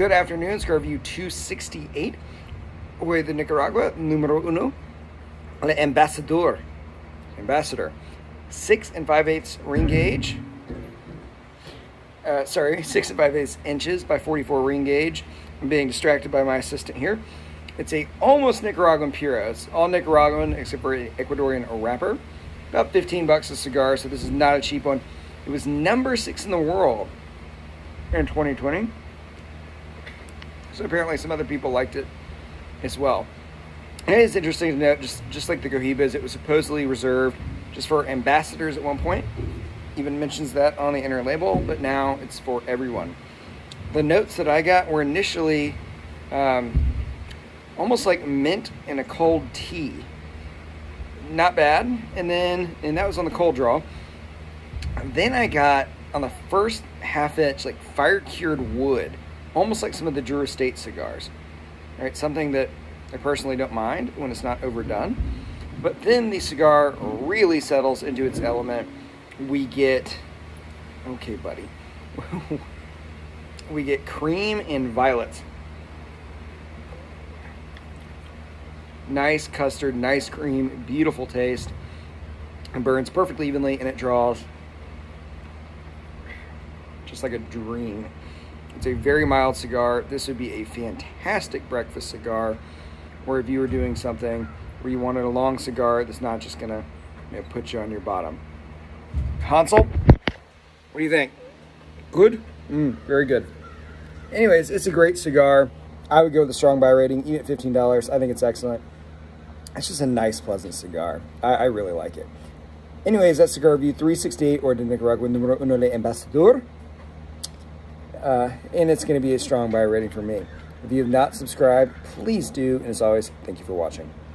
Good afternoon, Cigar Review 268 with the Nicaragua numero uno, the Ambassador. Ambassador. Six and five eighths ring gauge. Uh, sorry, six and five eighths inches by 44 ring gauge. I'm being distracted by my assistant here. It's a almost Nicaraguan Puro. It's all Nicaraguan except for an Ecuadorian wrapper. About 15 bucks a cigar, so this is not a cheap one. It was number six in the world in 2020. So apparently some other people liked it as well. And it is interesting to note, just, just like the Cohibas, it was supposedly reserved just for ambassadors at one point. Even mentions that on the inner label, but now it's for everyone. The notes that I got were initially um, almost like mint in a cold tea. Not bad. And then, and that was on the cold draw. then I got on the first half inch, like fire cured wood almost like some of the Drew Estate cigars. Right, something that I personally don't mind when it's not overdone. But then the cigar really settles into its element. We get, okay, buddy, we get cream and violet. Nice custard, nice cream, beautiful taste. It burns perfectly evenly and it draws just like a dream. It's a very mild cigar. This would be a fantastic breakfast cigar, or if you were doing something where you wanted a long cigar that's not just gonna you know, put you on your bottom. Hansel, what do you think? Good? Mm, very good. Anyways, it's a great cigar. I would go with a strong buy rating, even at $15. I think it's excellent. It's just a nice, pleasant cigar. I, I really like it. Anyways, that's Cigar Review 368 or the Nicaragua Numero Uno de Ambassador uh, and it's going to be a strong buy rating for me. If you have not subscribed, please do. And as always, thank you for watching.